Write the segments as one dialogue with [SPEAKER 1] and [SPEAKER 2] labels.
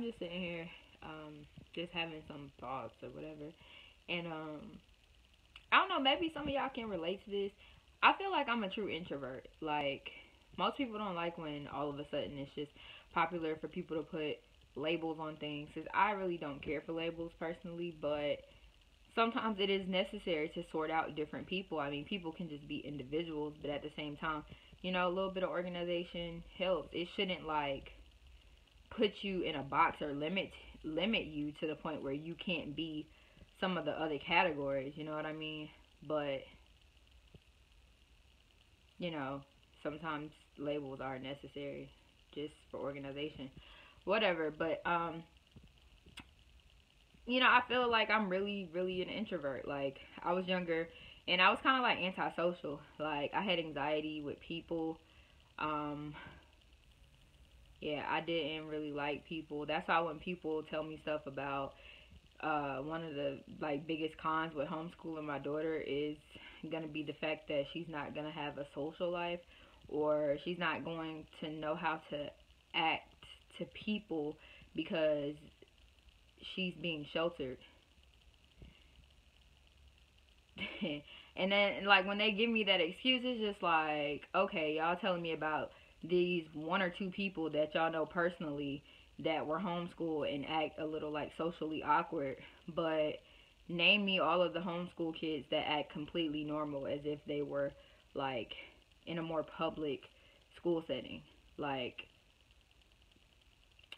[SPEAKER 1] I'm just sitting here, um, just having some thoughts or whatever. And um I don't know, maybe some of y'all can relate to this. I feel like I'm a true introvert. Like most people don't like when all of a sudden it's just popular for people to put labels on things cuz I really don't care for labels personally, but sometimes it is necessary to sort out different people. I mean, people can just be individuals, but at the same time, you know, a little bit of organization helps. It shouldn't like put you in a box or limit limit you to the point where you can't be some of the other categories, you know what I mean? But you know, sometimes labels are necessary just for organization. Whatever, but um you know, I feel like I'm really, really an introvert. Like, I was younger and I was kind of like antisocial. Like, I had anxiety with people. Um, yeah, I didn't really like people. That's why when people tell me stuff about uh, one of the like biggest cons with homeschooling my daughter is gonna be the fact that she's not gonna have a social life or she's not going to know how to act to people because she's being sheltered. and then like when they give me that excuse it's just like okay y'all telling me about these one or two people that y'all know personally that were homeschooled and act a little like socially awkward but name me all of the homeschool kids that act completely normal as if they were like in a more public school setting like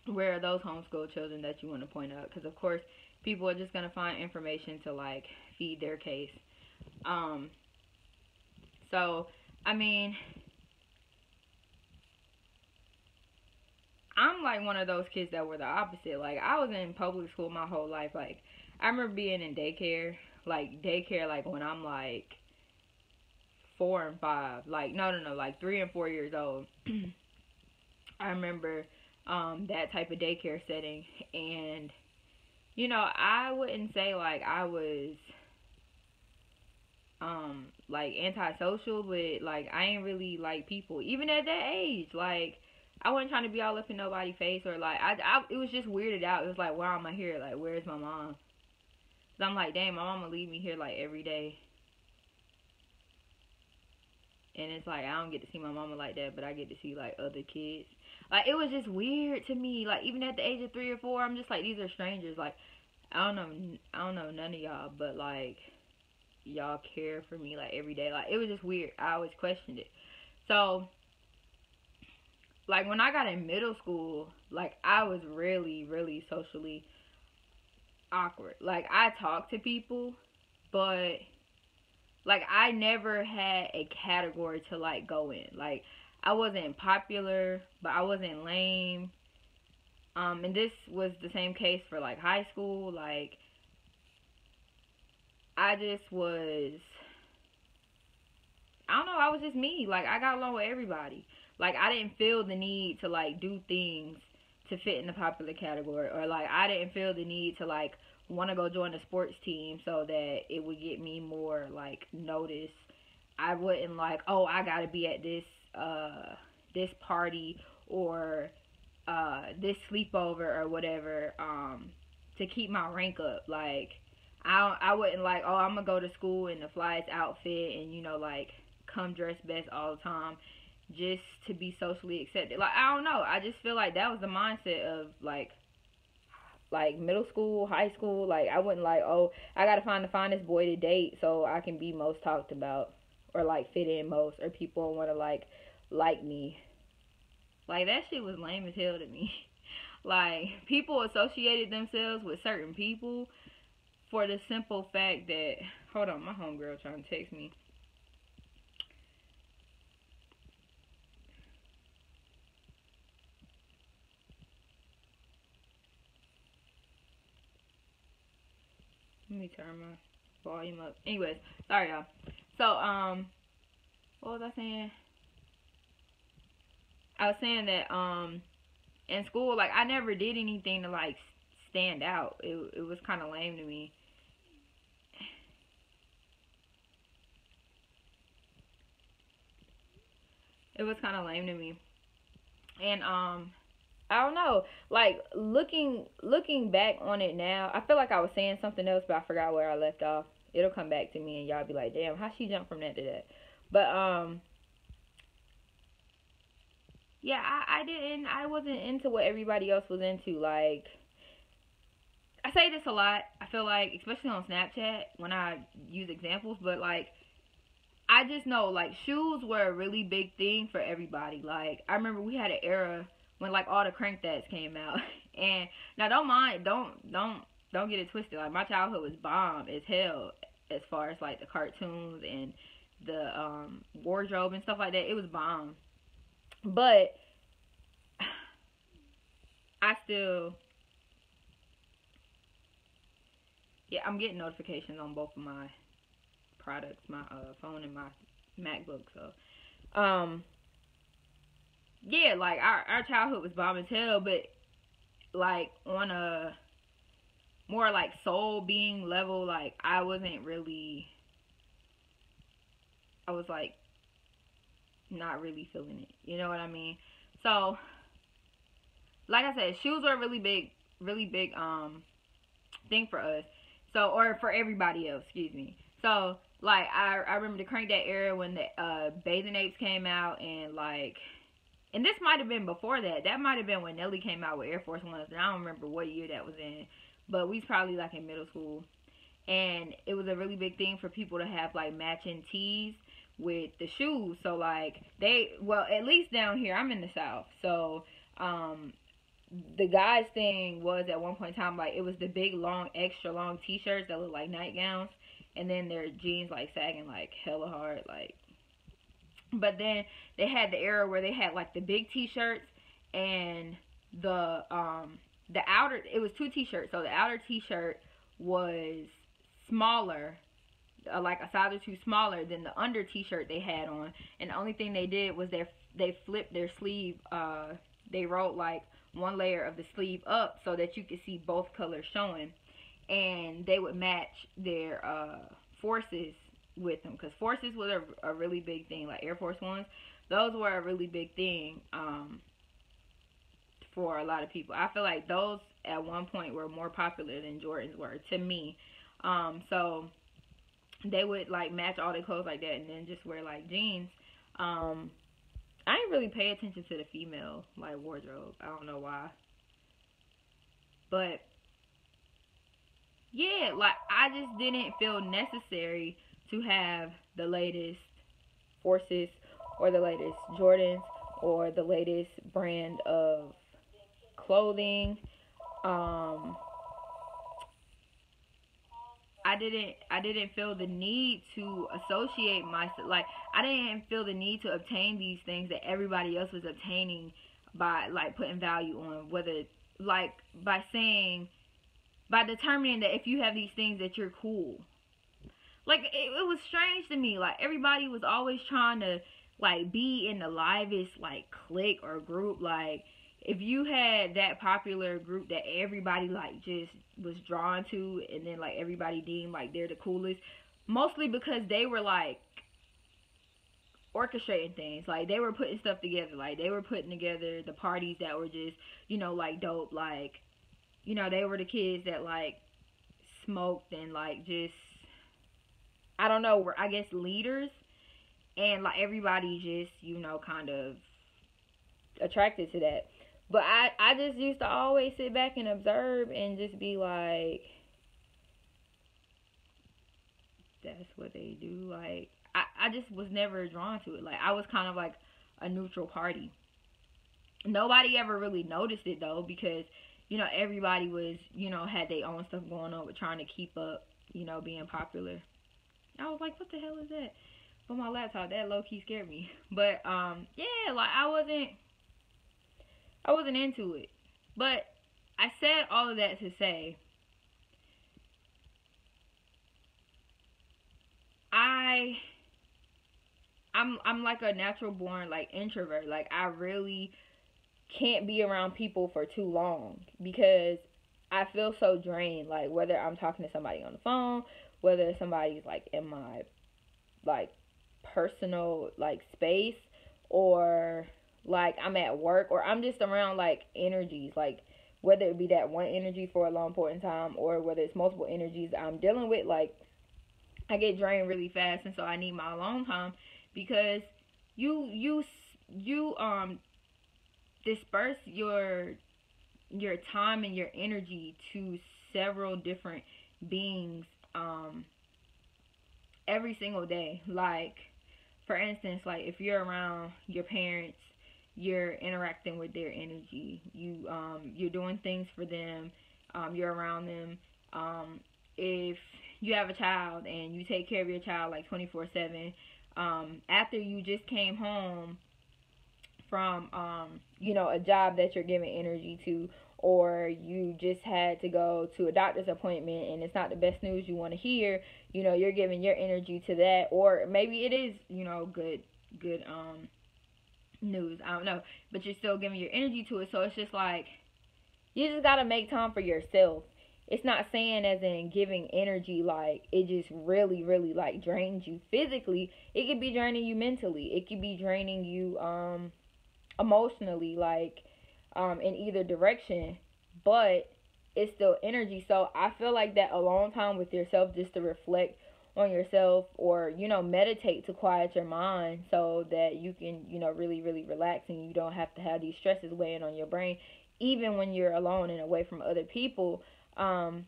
[SPEAKER 1] where are those homeschool children that you want to point out? Because of course, people are just gonna find information to like feed their case. Um. So, I mean, I'm like one of those kids that were the opposite. Like I was in public school my whole life. Like I remember being in daycare, like daycare, like when I'm like four and five. Like no, no, no, like three and four years old. I remember um, that type of daycare setting. And, you know, I wouldn't say like I was um like antisocial, but like I ain't really like people even at that age. Like I wasn't trying to be all up in nobody's face or like I, I it was just weirded out. It was like why am I here? Like where's my mom? Cause I'm like damn, my mama leave me here like every day. And it's like I don't get to see my mama like that, but I get to see like other kids. Like it was just weird to me. Like even at the age of three or four, I'm just like these are strangers. Like I don't know, I don't know none of y'all, but like y'all care for me like every day. Like it was just weird. I always questioned it. So like when I got in middle school, like I was really, really socially awkward. Like I talked to people, but like I never had a category to like go in. Like I wasn't popular, but I wasn't lame. Um, and this was the same case for like high school. Like, I just was, I don't know, I was just me. Like, I got along with everybody. Like, I didn't feel the need to like do things to fit in the popular category, or like, I didn't feel the need to like want to go join a sports team so that it would get me more like notice. I wouldn't like, oh, I gotta be at this uh, this party or uh, this sleepover or whatever um, to keep my rank up. Like I I wouldn't like oh I'm gonna go to school in the flyest outfit and you know like come dressed best all the time just to be socially accepted. Like I don't know. I just feel like that was the mindset of like like middle school, high school. Like I wouldn't like oh I gotta find the finest boy to date so I can be most talked about or like fit in most or people want to like like me. Like that shit was lame as hell to me. like people associated themselves with certain people for the simple fact that hold on, my homegirl trying to text me. Let me turn my volume up. Anyways, sorry y'all. So um what was I saying? I was saying that um in school, like I never did anything to like stand out. It it was kind of lame to me. It was kind of lame to me, and um, I don't know. Like looking looking back on it now, I feel like I was saying something else, but I forgot where I left off. It'll come back to me, and y'all be like, "Damn, how she jumped from that to that?" But um, yeah, I I didn't. I wasn't into what everybody else was into. Like, I say this a lot. I feel like, especially on Snapchat, when I use examples, but like. I just know like shoes were a really big thing for everybody. Like I remember we had an era when like all the crank dads came out. And now don't mind, don't don't don't get it twisted. Like my childhood was bomb as hell as far as like the cartoons and the um wardrobe and stuff like that. It was bomb. But I still yeah, I'm getting notifications on both of my products, my uh, phone and my MacBook. So, um, yeah, like our our childhood was bomb as hell, but like on a more like soul being level, like I wasn't really I was like not really feeling it. You know what I mean? So like I said, shoes were a really big really big um thing for us. So or for everybody else, excuse me. So like I I remember the crank that era when the uh bathing apes came out and like and this might have been before that. That might have been when Nelly came out with Air Force Ones, and I don't remember what year that was in. But we was probably like in middle school, and it was a really big thing for people to have like matching tees with the shoes. So like they, well, at least down here, I'm in the South, so um, the guys thing was at one point in time like it was the big long, extra long T-shirts that look like nightgowns, and then their jeans like sagging like hella hard, like but then they had the era where they had like the big t-shirts and the um the outer it was two t-shirts. So the outer t-shirt was smaller uh, like a size or two smaller than the under t-shirt they had on and the only thing they did was they they flipped their sleeve uh they wrote like one layer of the sleeve up so that you could see both colors showing and they would match their uh forces with them because forces was a, a really big thing like air force ones. Those were a really big thing um for a lot of people. I feel like those at one point were more popular than jordans were to me. Um so they would like match all their clothes like that and then just wear like jeans. Um i didn't really pay attention to the female like wardrobe. I don't know why. But yeah like i just didn't feel necessary to have the latest forces or the latest Jordans or the latest brand of clothing. Um, I didn't I didn't feel the need to associate myself like I didn't feel the need to obtain these things that everybody else was obtaining by like putting value on whether like by saying by determining that if you have these things that you're cool like it, it was strange to me. Like everybody was always trying to like be in the livest like clique or group. Like if you had that popular group that everybody like just was drawn to, and then like everybody deemed like they're the coolest, mostly because they were like orchestrating things. Like they were putting stuff together. Like they were putting together the parties that were just, you know, like dope. Like, you know, they were the kids that like smoked and like just I don't know, we're I guess leaders and like everybody just, you know, kind of attracted to that. But I I just used to always sit back and observe and just be like that's what they do. Like I, I just was never drawn to it. Like I was kind of like a neutral party. Nobody ever really noticed it though because you know everybody was you know had their own stuff going on with trying to keep up you know being popular I was like, what the hell is that? For my laptop, that low key scared me. But um, yeah, like I wasn't, I wasn't into it. But I said all of that to say, I, I'm I'm like a natural born like introvert. Like I really can't be around people for too long because I feel so drained. Like whether I'm talking to somebody on the phone, whether somebody's like in my like personal like space or like I'm at work or I'm just around like energies, like whether it be that one energy for a long in time or whether it's multiple energies I'm dealing with, like I get drained really fast, and so I need my alone time because you you you um disperse your your time and your energy to several different beings um every single day. Like for instance like if you're around your parents you're interacting with their energy. You um you're doing things for them um you're around them. Um if you have a child and you take care of your child like 24 7 um after you just came home from um you know a job that you're giving energy to or you just had to go to a doctor's appointment and it's not the best news you want to hear you know you're giving your energy to that or maybe it is you know good good um news i don't know but you're still giving your energy to it so it's just like you just got to make time for yourself. It's not saying as in giving energy like it just really really like drains you physically. It could be draining you mentally. It could be draining you um emotionally like um in either direction but it's still energy. So i feel like that alone time with yourself just to reflect on yourself or you know meditate to quiet your mind so that you can you know really really relax and you don't have to have these stresses weighing on your brain even when you're alone and away from other people. Um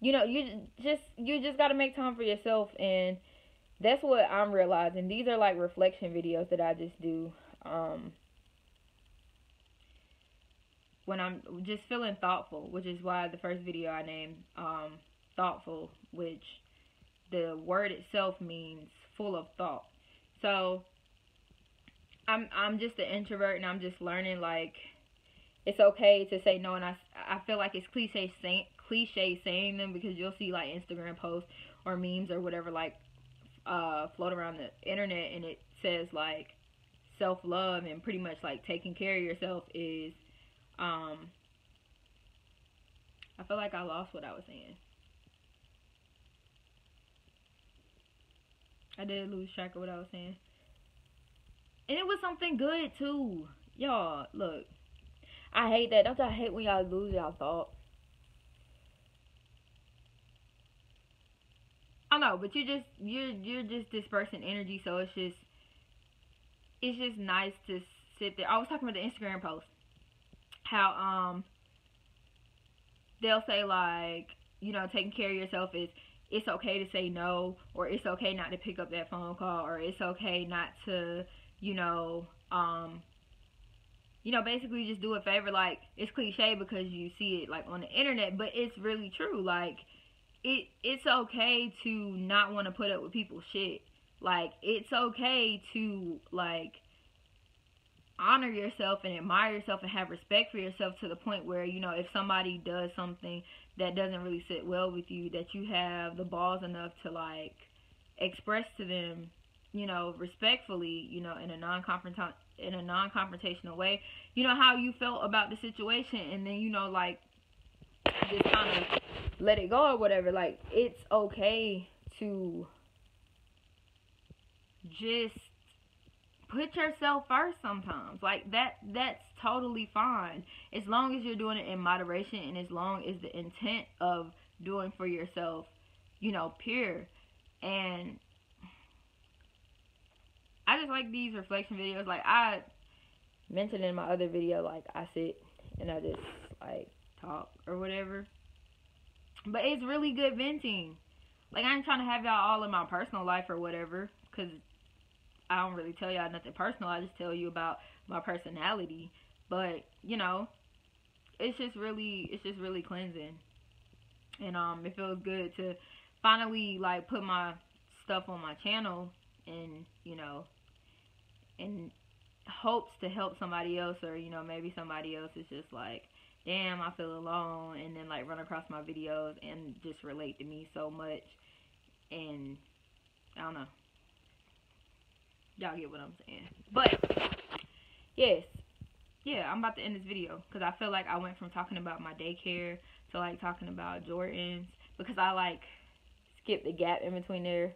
[SPEAKER 1] you know you just you just got to make time for yourself. And that's what i'm realizing. These are like reflection videos that i just do. Um when i'm just feeling thoughtful which is why the first video i named um thoughtful which the word itself means full of thought. So i'm i'm just an introvert and i'm just learning like it's okay to say no and I, I feel like it's cliche saying cliche saying them because you'll see like Instagram posts or memes or whatever like uh float around the internet and it says like self love and pretty much like taking care of yourself is um I feel like I lost what I was saying. I did lose track of what I was saying. And it was something good too. Y'all, look. I hate that. Don't I hate when y'all lose y'all thoughts? I know, but you just you're you're just dispersing energy, so it's just it's just nice to sit there. I was talking about the Instagram post. How um they'll say like, you know, taking care of yourself is it's okay to say no or it's okay not to pick up that phone call or it's okay not to, you know, um you know, basically just do a favor. Like it's cliche because you see it like on the internet, but it's really true. Like it it's okay to not want to put up with people's shit. Like it's okay to like honor yourself and admire yourself and have respect for yourself to the point where you know if somebody does something that doesn't really sit well with you that you have the balls enough to like express to them you know respectfully you know in a non-confrontational in a non-confrontational way you know how you felt about the situation and then you know like just kind of let it go or whatever like it's okay to just put yourself first sometimes like that that's totally fine as long as you're doing it in moderation and as long as the intent of doing for yourself you know pure and I just like these reflection videos. Like I mentioned in my other video, like I sit and I just like talk or whatever. But it's really good venting. Like I ain't trying to have y'all all in my personal life or whatever, cause I don't really tell y'all nothing personal. I just tell you about my personality. But you know, it's just really, it's just really cleansing, and um, it feels good to finally like put my stuff on my channel and you know in hopes to help somebody else or you know maybe somebody else is just like damn i feel alone and then like run across my videos and just relate to me so much and i don't know y'all get what i'm saying but yes yeah i'm about to end this video because i feel like i went from talking about my daycare to like talking about jordans because i like skipped the gap in between there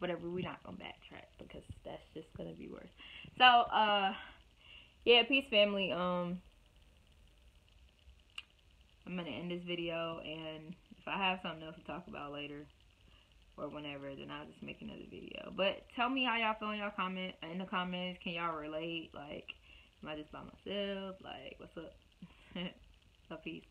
[SPEAKER 1] whatever, we're not gonna backtrack because that's just gonna be worse. So, uh, yeah, peace, family. Um, I'm gonna end this video, and if I have something else to talk about later or whenever, then I'll just make another video. But tell me how y'all feel in y'all comment in the comments. Can y'all relate? Like, am I just by myself? Like, what's up? so peace.